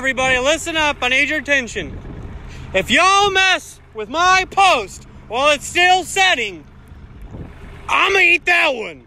everybody, listen up. I need your attention. If y'all mess with my post while it's still setting, I'm gonna eat that one.